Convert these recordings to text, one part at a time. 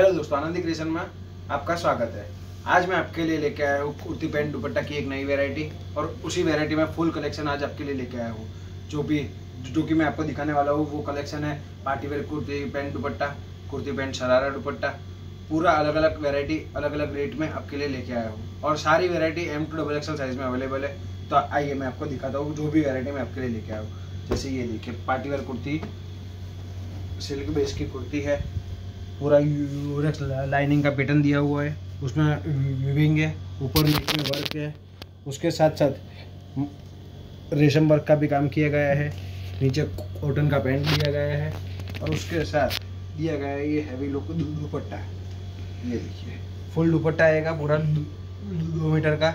Hello दोस्तों, Anandi creation में आपका स्वागत है। आज मैं आपके लिए लेके आया हूँ कुर्ती पैंट दुपट्टा की एक नई वैरायटी और उसी वैरायटी में फुल कलेक्शन आज आपके लिए लेके आया हूँ। जो भी, जो कि मैं आपको दिखाने वाला हूँ, वो कलेक्शन है party wear kurti pant dupatta, kurti pant sharara dupatta. पूरा अलग अलग वेरायटी अलग अलग रेट में आपके लिए लेके आया हूँ। और सारी variety M to double XL size में अवेलेबल है। तो आइए मैं आपको दिखाता हूँ जो भी वेरायटी मैं आपके लिए लेके आया हूँ। जैसे ये देखिए party wear kurti silk base की कुर्ती है। पूरा यूरेक्स लाइनिंग का पैटर्न दिया हुआ है। उसमें विविंग है, ऊपर नीचे वर्क है। उसके साथ साथ रेशम वर्क का भी काम किया गया है। नीचे कॉटन का पैंट दिया गया है और उसके साथ दिया गया है ये हैवी लुक दुपट्टा। ये देखिए फुल दुपट्टा आएगा पूरा दो मीटर का।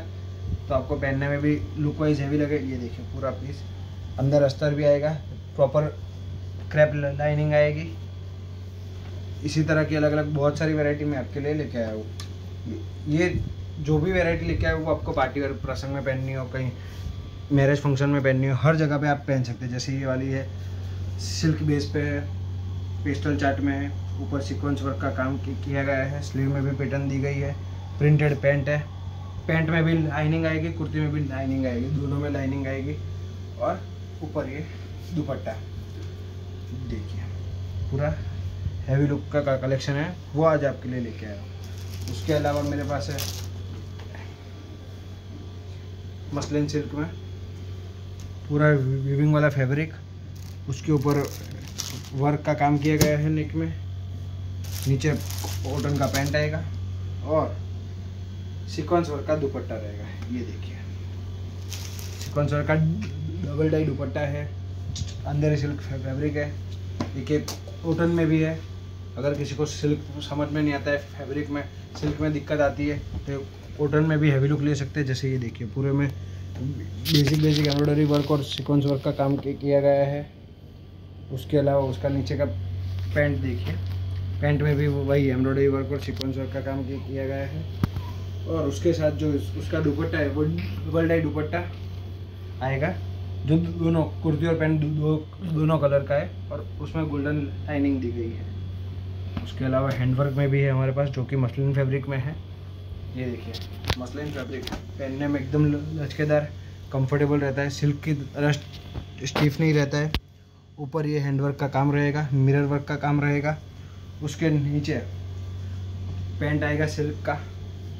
तो आपको पहनने में भी लुक वाइज हैवी लगे। ये देखिए पूरा पीस अंदर अस्तर भी आएगा। प्रॉपर क्रैप लाइनिंग आएगी। इसी तरह की अलग अलग बहुत सारी वैरायटी मैं आपके लिए लेके आया हूँ। ये जो भी वैरायटी लेके आया वो आपको पार्टी वेयर प्रसंग में पहननी हो, कहीं मैरिज फ़ंक्शन में पहननी हो, हर जगह पे आप पहन सकते हैं। जैसे ये वाली है सिल्क बेस पे है पेस्टल चार्ट में है ऊपर सीक्वेंस वर्क का काम किया गया है। स्लीव में भी पैटर्न दी गई है प्रिंटेड पैंट है। पैंट में भी लाइनिंग आएगी, कुर्ती में भी लाइनिंग आएगी, दोनों में लाइनिंग आएगी और ऊपर ये दुपट्टा। देखिए, पूरा हैवी लुक का कलेक्शन है, वो आज आपके लिए लेके आया हूँ। उसके अलावा मेरे पास है मसलिन सिल्क में। पूरा विविंग वाला फैब्रिक उसके ऊपर वर्क का काम किया गया है नेक में। नीचे कॉटन का पैंट आएगा और सीक्वेंस वर्क का दुपट्टा रहेगा। ये देखिए। सिक्वेंस वर्क का डबल डाई दुपट्टा है। अंदर सिल्क फैब्रिक है। देखिए कॉटन में भी है। अगर किसी को सिल्क समझ में नहीं आता है फैब्रिक में, सिल्क में दिक्कत आती है तो कॉटन में भी हैवी लुक ले सकते हैं, जैसे ये देखिए, पूरे में बेसिक बेसिक एम्ब्रॉयडरी वर्क और सिक्वेंस वर्क का काम किया गया है। उसके अलावा उसका नीचे का पैंट देखिए पैंट में भी वही एम्ब्रॉयडरी वर्क और सिक्वेंस वर्क का काम किया गया है। और उसके साथ जो उसका दुपट्टा है, वो डबल डाई दुपट्टा आएगा, जो दोनों कुर्ती और पैंट दोनों कलर का है, और उसमें गोल्डन लाइनिंग दी गई है। उसके अलावा हैंडवर्क में भी है हमारे पास जो कि मसलिन फैब्रिक में है। ये देखिए मसलिन फैब्रिक पहनने में एकदम लचकेदार कंफर्टेबल रहता है। सिल्क की तरह स्टीफ नहीं रहता है। ऊपर ये हैंडवर्क का काम रहेगा मिरर वर्क का काम रहेगा। उसके नीचे पैंट आएगा सिल्क का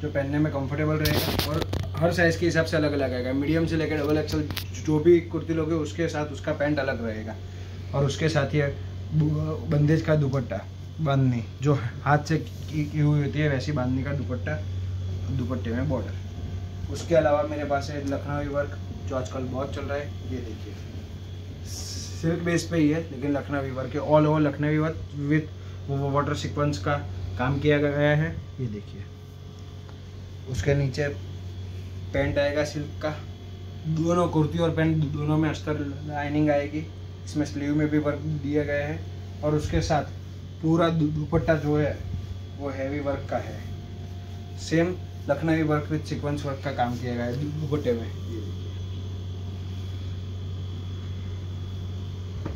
जो पहनने में कंफर्टेबल रहेगा। और हर साइज़ के हिसाब से अलग अलग आएगा। मीडियम से लेकर डबल एक्सल जो भी कुर्ती लोगे उसके साथ उसका पैंट अलग रहेगा। और उसके साथ ये बंदेज का दुपट्टा। बांधनी, जो हाथ से की हुई होती है, वैसी बांधनी का दुपट्टा, दुपट्टे में बॉर्डर उसके अलावा मेरे पास है लखनवी वर्क जो आजकल बहुत चल रहा है, ये देखिए। सिल्क बेस पे ही है, लेकिन लखनवी वर्क है। All over Lucknowi work with water sequence का काम किया गया है, ये देखिए। उसके नीचे पेंट आएगा सिल्क का। दोनों कुर्ती और पेंट दोनों में अस्तर लाइनिंग आएगी। इसमें स्लीव में भी वर्क दिया गया है। और उसके साथ पूरा दुपट्टा जो है, वो हैवी वर्क का है। Same Lucknowi work with sequence work का काम किया गया है दुपट्टे में।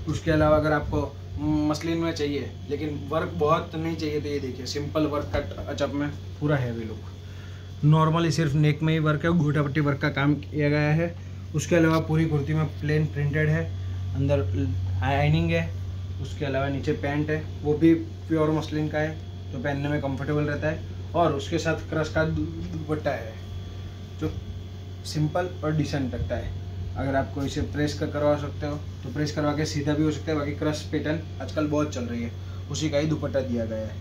उसके अलावा अगर आपको मसलिन में चाहिए, लेकिन वर्क बहुत नहीं चाहिए तो ये देखिए सिंपल वर्क का टचअप में पूरा हैवी लुक नॉर्मली सिर्फ़ नेक में ही वर्क है घोटा पट्टी वर्क का काम किया गया है। उसके अलावा पूरी कुर्ती में प्लेन प्रिंटेड है, अंदर आइनिंग है। उसके अलावा नीचे पैंट है, वो भी प्योर मसलिन का है तो पहनने में कंफर्टेबल रहता है। और उसके साथ क्रश का दुपट्टा है, जो सिंपल और डिसेंट लगता है। अगर आपको इसे प्रेस कर करवा सकते हो तो प्रेस करवा के सीधा भी हो सकता है, बाकी क्रश पैटर्न आजकल बहुत चल रही है। उसी का ही दुपट्टा दिया गया है।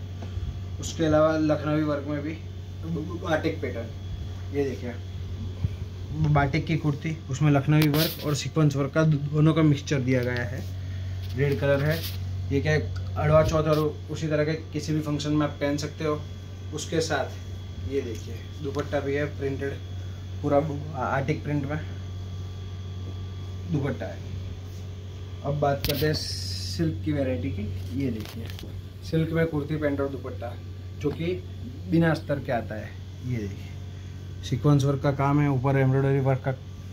उसके अलावा लखनवी वर्क में भी बाटिक पैटर्न ये देखिए बाटिक की कुर्ती, उसमें लखनवी वर्क और सीक्वेंस वर्क का दोनों का मिक्सचर दिया गया है। रेड कलर है। ये क्या है? अड़वा चौथ और उसी तरह के किसी भी फ़ंक्शन में आप पहन सकते हो। उसके साथ ये देखिए, दुपट्टा भी है प्रिंटेड पूरा आर्टिक प्रिंट में। दुपट्टा है। अब बात करते हैं सिल्क की वैरायटी की। ये देखिए, सिल्क में कुर्ती पैंट और दुपट्टा, जो कि बिना अस्तर के आता है। ये देखिए सीक्वेंस वर्क का काम है। ऊपर एम्ब्रॉयडरी वर्क का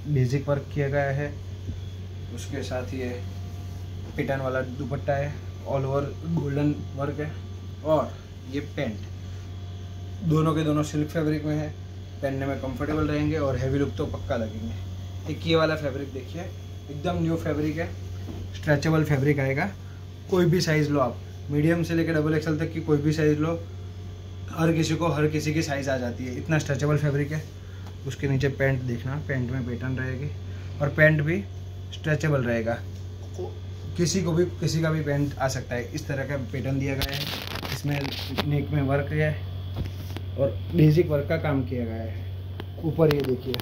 बेसिक वर्क किया गया है। उसके साथ ये पिटन वाला दुपट्टा है ऑल ओवर गोल्डन वर्क है, और ये पेंट दोनों के दोनों सिल्क फैब्रिक में है, पहनने में कंफर्टेबल रहेंगे और हैवी लुक तो पक्का लगेंगे. एक ये वाला फैब्रिक देखिए, एकदम न्यू फैब्रिक है स्ट्रेचेबल फैब्रिक आएगा. कोई भी साइज़ लो आप मीडियम से लेकर डबल एक्सल तक की कोई भी साइज़ लो, हर किसी को हर किसी की साइज़ आ जाती है. इतना स्ट्रेचेबल फैब्रिक है. उसके नीचे पैंट देखना पैंट में पैटर्न रहेगी, और पैंट भी स्ट्रेचेबल रहेगा. किसी को भी, किसी का भी पेंट आ सकता है। इस तरह का पैटर्न दिया गया है। इसमें नेक में वर्क है और बेसिक वर्क का काम किया गया है। ऊपर ये देखिए।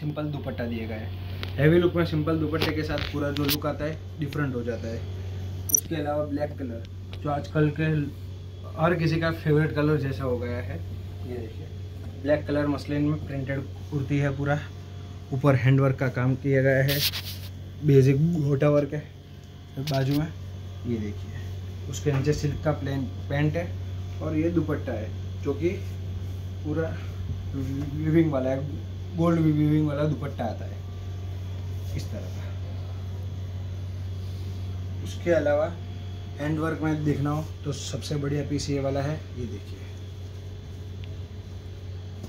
सिंपल दुपट्टा दिया गया है। हैवी लुक में सिंपल दुपट्टे के साथ पूरा जो लुक आता है डिफरेंट हो जाता है। उसके अलावा ब्लैक कलर जो आजकल के हर किसी का फेवरेट कलर जैसा हो गया है। ये देखिए। ब्लैक कलर मसलिन में प्रिंटेड कुर्ती है पूरा। ऊपर हैंडवर्क का काम किया गया है। बेसिक घोटा वर्क है। बाजू में, ये देखिए। उसके नीचे सिल्क का प्लेन पैंट है और ये दुपट्टा है, जो कि पूरा विविंग वाला है गोल्ड विविंग वाला दुपट्टा आता है। इस तरह का। उसके अलावा हैंड वर्क में देखना हो तो सबसे बढ़िया पीस ये वाला है, ये देखिए।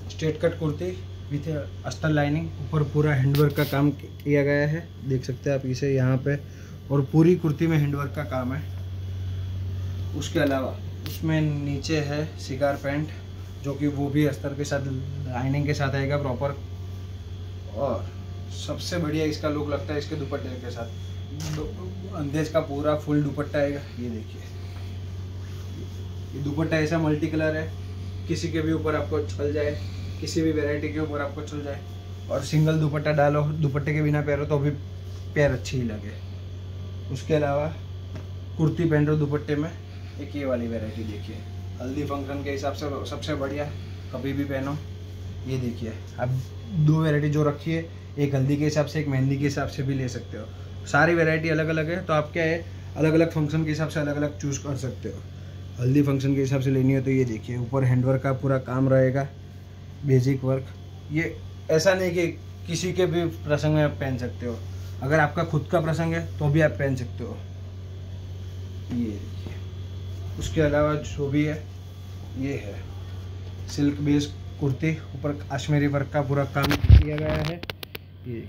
स्ट्रेट कट कुर्ती विथ अस्तर लाइनिंग, ऊपर पूरा हैंडवर्क का काम किया गया है। देख सकते हैं आप इसे यहाँ पे, और पूरी कुर्ती में हैंडवर्क का काम है। उसके अलावा उसमें नीचे है शिकार पैंट, जो कि वो भी अस्तर के साथ, लाइनिंग के साथ आएगा प्रॉपर। और सबसे बढ़िया इसका लुक लगता है इसके दुपट्टे के साथ। अंदेज का पूरा फुल दुपट्टा आएगा। ये देखिए। ये दुपट्टा ऐसा मल्टी कलर है, किसी के भी ऊपर आपको चल जाए। किसी भी वेराइटी के ऊपर आपको चल जाए। और सिंगल दुपट्टा डालो, दुपट्टे के बिना पैरों तो भी पैर अच्छी ही लगे। उसके अलावा कुर्ती पहन लो दुपट्टे में एक ये वाली वेराइटी देखिए। हल्दी फ़ंक्शन के हिसाब से सबसे बढ़िया कभी भी पहनो, ये देखिए। अब दो वेराइटी जो रखी है एक हल्दी के हिसाब से, एक मेहंदी के हिसाब से भी ले सकते हो। सारी वेराइटी अलग अलग है तो आप क्या है अलग अलग फ़ंक्शन के हिसाब से अलग अलग चूज़ कर सकते हो। हल्दी फ़ंक्शन के हिसाब से लेनी हो तो ये देखिए, ऊपर हैंडवर्क का पूरा काम रहेगा। बेसिक वर्क ये ऐसा नहीं कि किसी के भी प्रसंग में आप पहन सकते हो। अगर आपका खुद का प्रसंग है तो भी आप पहन सकते हो। ये देखिए। उसके अलावा जो भी है, ये है। सिल्क बेस कुर्ती, ऊपर काश्मीरी वर्क का पूरा काम किया गया है। ये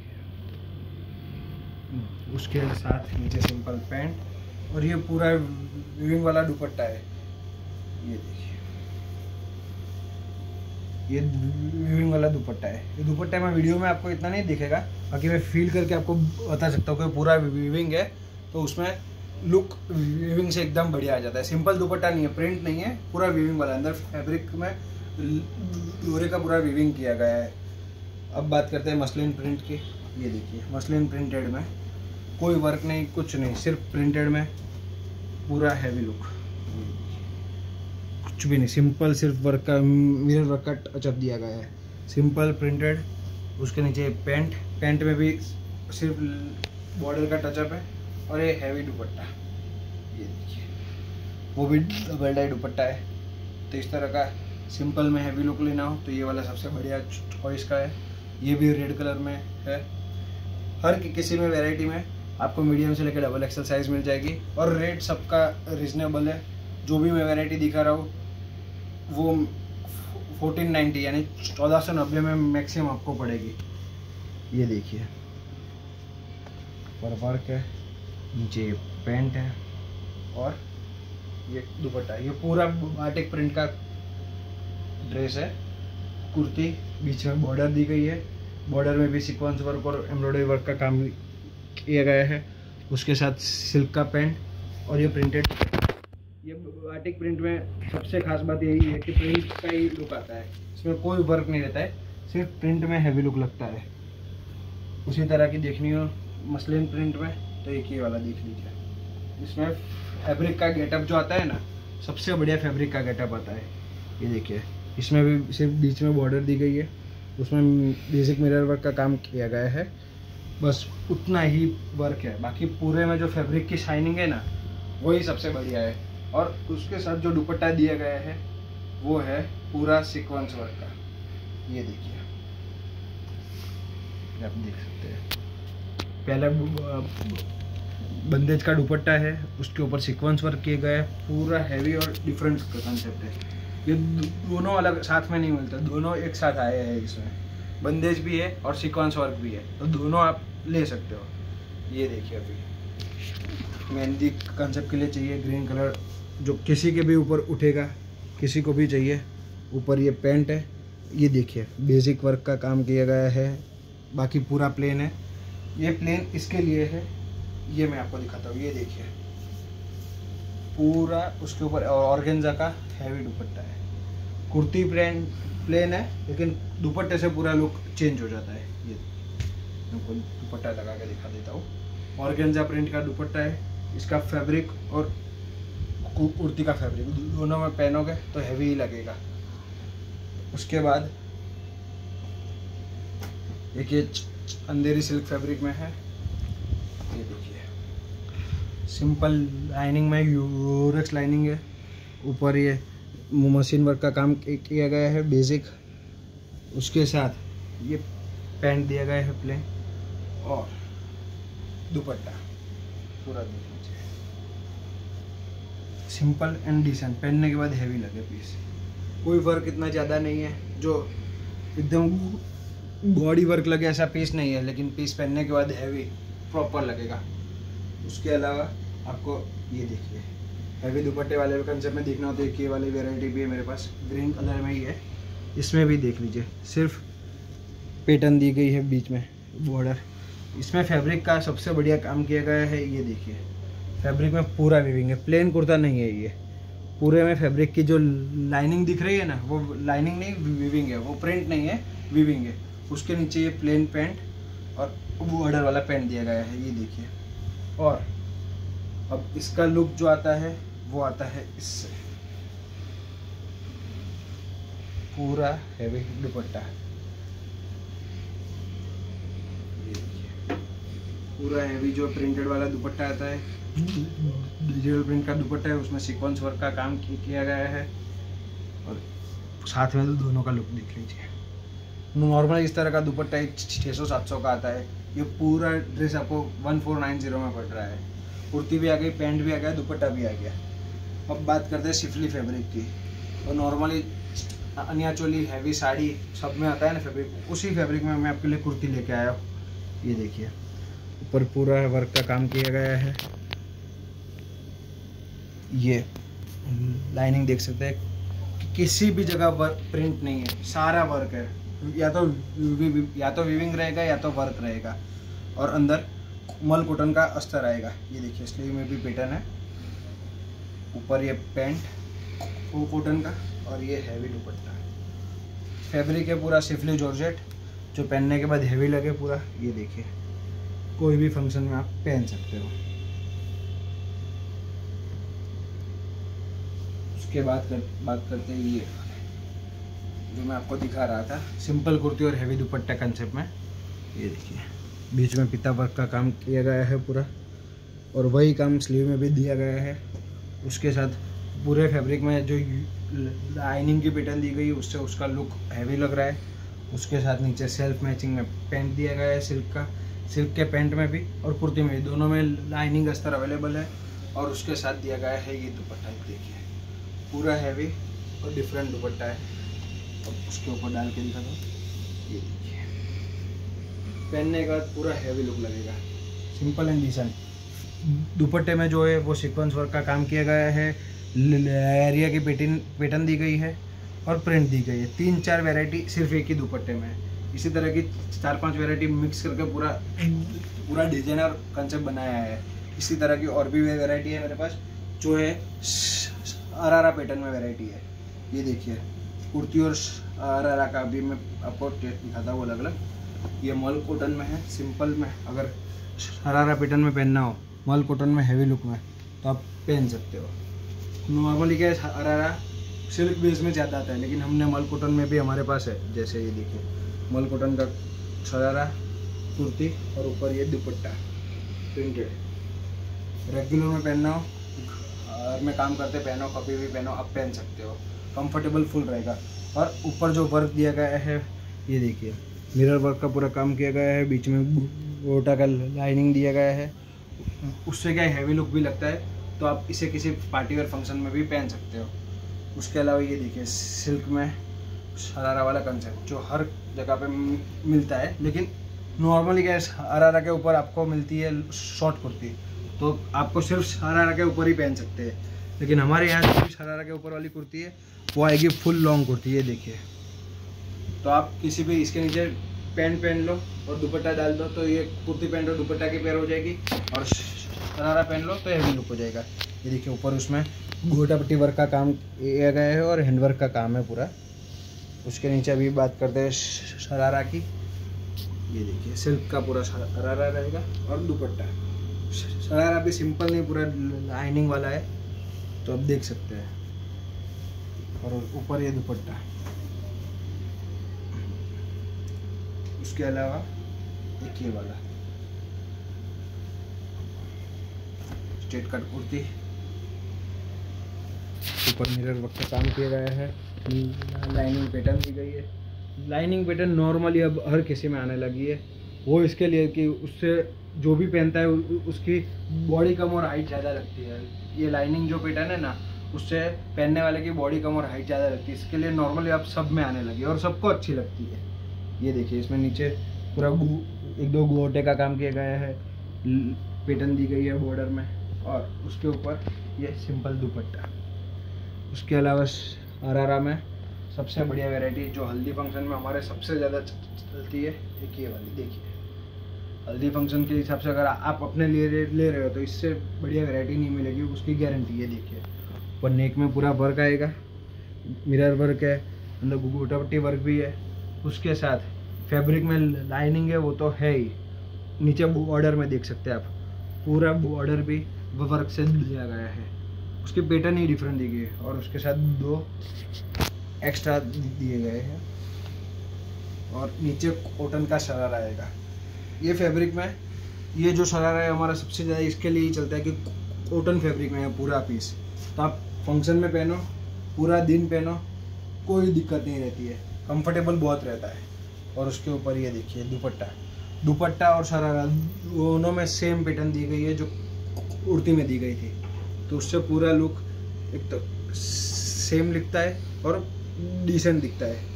उसके साथ नीचे सिंपल पैंट और ये पूरा विविंग वाला दुपट्टा है। ये देखिए। ये विविंग वाला दुपट्टा है। ये दुपट्टा मैं वीडियो में आपको इतना नहीं दिखेगा, बाकी मैं फील करके आपको बता सकता हूँ कि पूरा विविंग है तो उसमें लुक विविंग से एकदम बढ़िया आ जाता है। सिंपल दुपट्टा नहीं है प्रिंट नहीं है, पूरा विविंग वाला अंदर फैब्रिक में लोरे का पूरा विविंग किया गया है। अब बात करते हैं मसलिन प्रिंट की। ये देखिए, मसलिन प्रिंटेड में कोई वर्क नहीं, कुछ नहीं, सिर्फ़ प्रिंटेड में पूरा हैवी लुक कुछ भी नहीं। सिंपल सिर्फ़ वर्क का, मिरर वर्क का टचअप दिया गया है। सिंपल प्रिंटेड, उसके नीचे पेंट। पेंट में भी सिर्फ़ बॉर्डर का टचअप है और ये हैवी दुपट्टा। ये देखिए। वो भी डबल डाई दुपट्टा है। तो इस तरह का सिंपल में हैवी लुक लेना हो तो ये वाला सबसे बढ़िया चॉइस का है। ये भी रेड कलर में है। हर किसी में वैरायटी में आपको मीडियम से लेकर डबल एक्सल साइज़ मिल जाएगी। और रेट सबका रिजनेबल है। जो भी मैं वैरायटी दिखा रहा हूँ, वो फोर्टीन नाइन्टी यानी चौदह सौ नब्बे में मैक्सिमम आपको पड़ेगी। ये देखिए। पर वर्क है, नीचे पेंट है, और ये दुपट्टा, ये पूरा बाटिक प्रिंट का ड्रेस है। कुर्ती, बीच में बॉर्डर दी गई है। बॉर्डर में भी सीक्वेंस वर्क और एम्ब्रॉयडरी वर्क का काम किया गया है। उसके साथ सिल्क का पेंट और ये प्रिंटेड ये बाटिक प्रिंट में सबसे खास बात यही है कि प्रिंट का ही लुक आता है। इसमें कोई वर्क नहीं रहता है, सिर्फ़ प्रिंट में हैवी लुक लगता है। उसी तरह की देखनी हो, मसलिन प्रिंट में तो एक ही वाला देख लीजिए। इसमें फैब्रिक का गेटअप जो आता है ना, सबसे बढ़िया फैब्रिक का गेटअप आता है। ये देखिए, इसमें भी सिर्फ़ बीच में बॉर्डर दी गई है। उसमें बेसिक मिरर वर्क का काम किया गया है। बस उतना ही वर्क है। बाकी पूरे में जो फैब्रिक की शाइनिंग है ना, वही सबसे बढ़िया है। और उसके साथ जो दुपट्टा दिया गया है, वो है पूरा सीक्वेंस वर्क का। ये देखिए आप। देख सकते हैं। पहला बंदेज का दुपट्टा है, उसके ऊपर सीक्वेंस वर्क किए गए हैं। पूरा हैवी और डिफरेंट कंसेप्ट है। ये दोनों अलग, साथ में नहीं मिलता, दोनों एक साथ आए हैं इसमें। बंदेज भी है और सीक्वेंस वर्क भी है। तो दोनों आप ले सकते हो। ये देखिए अभी। मेहंदी कंसेप्ट के लिए चाहिए ग्रीन कलर जो किसी के भी ऊपर उठेगा, किसी को भी चाहिए, ऊपर ये पेंट है, ये देखिए बेसिक वर्क का काम किया गया है, बाकी पूरा प्लेन है। ये प्लेन इसके लिए है, ये मैं आपको दिखाता हूँ, ये देखिए। पूरा उसके ऊपर ऑर्गेंजा का हैवी दुपट्टा है। कुर्ती प्लेन प्लेन है, लेकिन दुपट्टे से पूरा लुक चेंज हो जाता है। ये आपको दुपट्टा लगा के दिखा देता हूँ। ऑर्गेंजा प्रिंट का दुपट्टा है, इसका फैब्रिक और कुर्ती का फैब्रिक दोनों में पहनोगे तो हैवी ही लगेगा। उसके बाद एक ये अंधेरी सिल्क फैब्रिक में है। ये देखिए। सिंपल लाइनिंग में यूरेक्स लाइनिंग है। ऊपर ये मशीन वर्क का काम किया गया है बेसिक उसके साथ ये पैंट दिया गया है प्लेन और दुपट्टा। पूरा देख लीजिए। सिंपल एंड डिसेंट पहनने के बाद हैवी लगे पीस कोई वर्क इतना ज़्यादा नहीं है जो एकदम बॉडी वर्क लगे ऐसा पीस नहीं है लेकिन पीस पहनने के बाद हैवी प्रॉपर लगेगा। उसके अलावा आपको ये देखिए हैवी दुपट्टे वाले कंसेप्ट में देखना हो तो एक ये वाली वेराइटी भी है मेरे पास ग्रीन कलर में ही है। इसमें भी देख लीजिए सिर्फ़ पैटर्न दी गई है बीच में बॉर्डर इसमें फैब्रिक का सबसे बढ़िया काम किया गया है ये देखिए। फैब्रिक में पूरा विविंग है। प्लेन कुर्ता नहीं है ये। पूरे में फैब्रिक की जो लाइनिंग दिख रही है ना, वो लाइनिंग नहीं विविंग है। वो प्रिंट नहीं है, विविंग है। उसके नीचे ये प्लेन पैंट और बॉर्डर वाला पैंट दिया गया है, ये देखिए। और अब इसका लुक जो आता है, वो आता है इससे। पूरा हैवी दुपट्टा। पूरा हैवी जो प्रिंटेड वाला दुपट्टा आता है डिजिटल प्रिंट का दुपट्टा है, उसमें सीक्वेंस वर्क का काम किया गया है। और साथ में तो दोनों का लुक देख लीजिए। नॉर्मल इस तरह का दुपट्टा छः सौ, सात सौ का आता है। ये पूरा ड्रेस आपको वन फोर नाइन ज़ीरो में पड़ रहा है। कुर्ती भी आ गई, पैंट भी आ गया, दुपट्टा भी आ गया। अब बात करते हैं सिफली फैब्रिक की। तो नॉर्मली अनिया चोली हैवी साड़ी सब में आता है ना फैब्रिक उसी फैब्रिक में मैं आपके लिए कुर्ती लेके आया हूँ। ये देखिए, ऊपर पूरा वर्क का काम किया गया है। ये लाइनिंग देख सकते हैं कि किसी भी जगह वर्क प्रिंट नहीं है, सारा वर्क है। या तो या तो विविंग रहेगा, या तो वर्क रहेगा। और अंदर मल कॉटन का अस्तर आएगा। ये देखिए स्लीव में भी पैटर्न है। ऊपर ये पैंट वो कॉटन का, और ये हैवी दुपट्टा फैब्रिक है पूरा सिफली जॉर्जेट जो पहनने के बाद हैवी लगे पूरा। ये देखिए, कोई भी फ़ंक्शन में आप पहन सकते हो। उसके बाद कर बात करते हैं ये जो मैं आपको दिखा रहा था। सिंपल कुर्ती और हैवी दुपट्टा कंसेप्ट में। ये देखिए। बीच में पिता वर्क का काम किया गया है पूरा और वही काम स्लीव में भी दिया गया है। उसके साथ पूरे फैब्रिक में जो लाइनिंग की पैटर्न दी गई उससे उसका लुक हैवी लग रहा है। उसके साथ नीचे सेल्फ मैचिंग में पेंट दिया गया है सिल्क का। सिल्क के पेंट में भी और कुर्ती में भी। दोनों में लाइनिंग अस्तर अवेलेबल है और उसके साथ दिया गया है ये दुपट्टा। देखिए। पूरा हैवी और डिफरेंट दुपट्टा है। अब उसके ऊपर डाल के दिखा ये पहनने के बाद पूरा हैवी लुक लगेगा। सिंपल एंड डिसेंट दुपट्टे में जो है, वो सीक्वेंस वर्क का काम किया गया है। एरिया की पेटर्न पेटर्न दी गई है और प्रिंट दी गई है। तीन चार वैरायटी सिर्फ़ एक ही दुपट्टे में है। इसी तरह की चार पाँच वैरायटी मिक्स करके पूरा पूरा डिज़ाइनर कंसेप्ट बनाया है। इसी तरह की और भी वैरायटी है मेरे पास, जो है अरारा पैटर्न में वैरायटी है। ये देखिए, कुर्ती और अरारा का भी मैं आपको टेस्ट दिखाता हूँ अलग अलग ये मल कॉटन में है सिंपल में। अगर अरारा पैटर्न में पहनना हो, मल कॉटन में हैवी लुक में तो आप पहन सकते हो। नॉर्मली क्या अरारा सिल्क बेस में ज़्यादा आता है लेकिन हमने मल कॉटन में भी हमारे पास है। जैसे ये देखिए, मल कॉटन का शरारा कुर्ती और ऊपर ये दुपट्टा। प्रिंटेड रेगुलर में पहनना हो घर में काम करते पहनो, कभी भी पहनो, आप पहन सकते हो। कंफर्टेबल फुल रहेगा। और ऊपर जो वर्क दिया गया है, ये देखिए। मिरर वर्क का पूरा काम किया गया है, बीच में गोटा का लाइनिंग दिया गया है। उससे क्या हैवी लुक भी लगता है तो आप इसे किसी पार्टी वेयर फ़ंक्शन में भी पहन सकते हो। उसके अलावा ये देखिए सिल्क में शरारा वाला कंसेप्ट जो हर जगह पे मिलता है, लेकिन नॉर्मली क्या शरारा के ऊपर आपको मिलती है शॉर्ट कुर्ती। तो आपको सिर्फ़ शरारा के ऊपर ही पहन सकते हैं। लेकिन हमारे यहाँ जो शरारा के ऊपर वाली कुर्ती है, वो आएगी फुल लॉन्ग कुर्ती है देखिए। तो आप किसी भी इसके नीचे पैंट पहन लो और दुपट्टा डाल दो तो ये कुर्ती पहन लो दुपट्टा की पैर हो जाएगी और शरारा पहन लो तो हैवी लुक हो जाएगा। ये देखिए, ऊपर उसमें घोटा पट्टी वर्क का काम किया गया है और हैंड वर्क का काम है पूरा। उसके नीचे अभी बात करते हैं शरारा की। ये देखिए, सिल्क का पूरा शरारा रहेगा और दुपट्टा। शरारा भी सिंपल नहीं, पूरा लाइनिंग वाला है तो आप देख सकते हैं। और ऊपर ये दुपट्टा उसके अलावा एक ये वाला। Straight cut kurti. ऊपर मिरर वर्क का काम किया गया है। लाइनिंग पैटर्न दी गई है। लाइनिंग पैटर्न नॉर्मली अब हर किसी में आने लगी है। वो इसके लिए कि उससे जो भी पहनता है उसकी बॉडी कम और हाइट ज़्यादा लगती है। ये लाइनिंग जो पैटर्न है ना, उससे पहनने वाले की बॉडी कम और हाइट ज़्यादा लगती है। इसके लिए नॉर्मली आप सब में आने लगी और सबको अच्छी लगती है। ये देखिए, इसमें नीचे पूरा एक दो गोटे का काम किया गया है। पैटर्न दी गई है बॉर्डर में और उसके ऊपर ये सिंपल दुपट्टा। उसके अलावा अरारा में सबसे बढ़िया वैरायटी जो हल्दी फ़ंक्शन में हमारे सबसे ज़्यादा चलती है, एक ये वाली, देखिए। हल्दी फ़ंक्शन के हिसाब से अगर आप अपने लिए ले रहे हो तो इससे बढ़िया वैरायटी नहीं मिलेगी, उसकी गारंटी है, देखिए। और नेक में पूरा वर्क आएगा। मिरर वर्क है, अंदर गोटा पट्टी वर्क भी है। उसके साथ फैब्रिक में लाइनिंग है, वो तो है ही। नीचे बॉर्डर में देख सकते हैं आप। पूरा बॉर्डर भी वर्क से दिया गया है। उसके पैटर्न ही डिफरेंट दी गई है और उसके साथ दो एक्स्ट्रा दिए गए हैं। और नीचे कॉटन का शरारा आएगा। ये फैब्रिक में, ये जो शरारा है हमारा सबसे ज़्यादा इसके लिए ही चलता है कि कॉटन फैब्रिक में है पूरा पीस तो आप फ़ंक्शन में पहनो, पूरा दिन पहनो, कोई दिक्कत नहीं रहती है। कंफर्टेबल बहुत रहता है। और उसके ऊपर ये देखिए, दुपट्टा। दुपट्टा और शरारा दोनों में सेम पैटर्न दी गई है जो कुर्ती में दी गई थी। तो उससे पूरा लुक एक तो सेम लिखता है और डिसेंट दिखता है।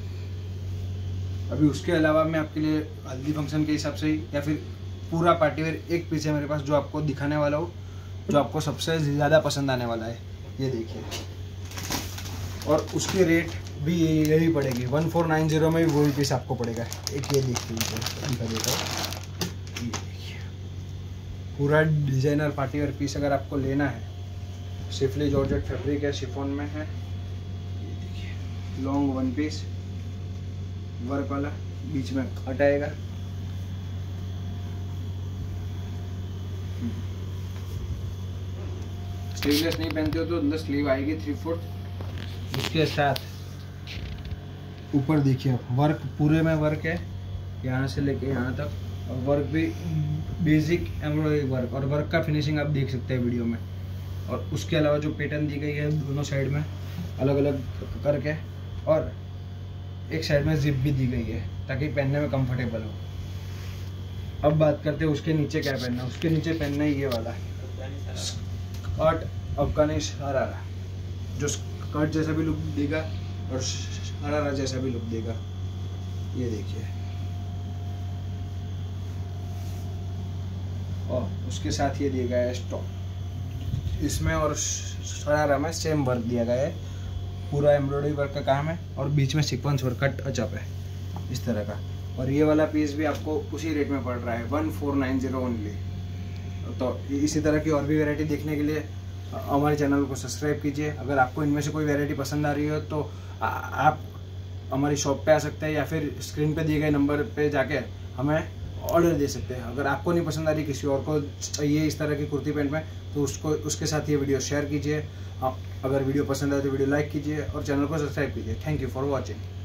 अभी उसके अलावा मैं आपके लिए हल्दी फ़ंक्शन के हिसाब से या फिर पूरा पार्टीवेयर एक पीस है मेरे पास जो आपको दिखाने वाला हो, जो आपको सबसे ज़्यादा पसंद आने वाला है। ये देखिए। और उसकी रेट भी यही पड़ेगी। वन फोर नाइन ज़ीरो में भी वही पीस आपको पड़ेगा। एक ये देख लीजिए दिखा देता हूँ। ये देखिए। पूरा डिज़ाइनर पार्टी वेयर पीस अगर आपको लेना है, सिफली जॉर्जेट फैब्रिक है शिफोन में है देखिए। लॉन्ग वन पीस वर्क वाला बीच में हटाएगा। स्लीवलेस नहीं पहनते हो तो अंदर स्लीव आएगी थ्री फोर्थ उसके साथ। ऊपर देखिए वर्क पूरे में वर्क है यहाँ से लेके यहाँ तक और वर्क भी बेसिक एम्ब्रॉयडरी वर्क और वर्क का फिनिशिंग आप देख सकते हैं वीडियो में। और उसके अलावा जो पैटर्न दी गई है दोनों साइड में अलग अलग करके और एक साइड में जिप भी दी गई है, ताकि पहनने में कंफर्टेबल हो। अब बात करते हैं उसके नीचे क्या पहनना है। उसके नीचे पहनना है ये वाला। स्कर्ट अफगानी शरारा जो स्कर्ट जैसा भी लुक देगा और शरारा जैसा भी लुक देगा। ये देखिए। और उसके साथ ये दिया गया है स्टॉप इसमें और शरारा में सेम वर्क दिया गया है। पूरा एम्ब्रॉयडरी वर्क का काम है और बीच में सिक्वेंस वर्क का टचअप है इस तरह का। और ये वाला पीस भी आपको उसी रेट में पड़ रहा है one four nine zero only तो इसी तरह की और भी वैरायटी देखने के लिए हमारे चैनल को सब्सक्राइब कीजिए। अगर आपको इनमें से कोई वैरायटी पसंद आ रही हो तो आ, आप हमारी शॉप पे आ सकते हैं या फिर स्क्रीन पे दिए गए नंबर पे जाके हमें ऑर्डर दे सकते हैं। अगर आपको नहीं पसंद आ रही किसी और को चाहिए इस तरह की कुर्ती पैंट में तो उसको, उसके साथ ये वीडियो शेयर कीजिए। अगर वीडियो पसंद आए तो वीडियो लाइक कीजिए और चैनल को सब्सक्राइब कीजिए। Thank you for watching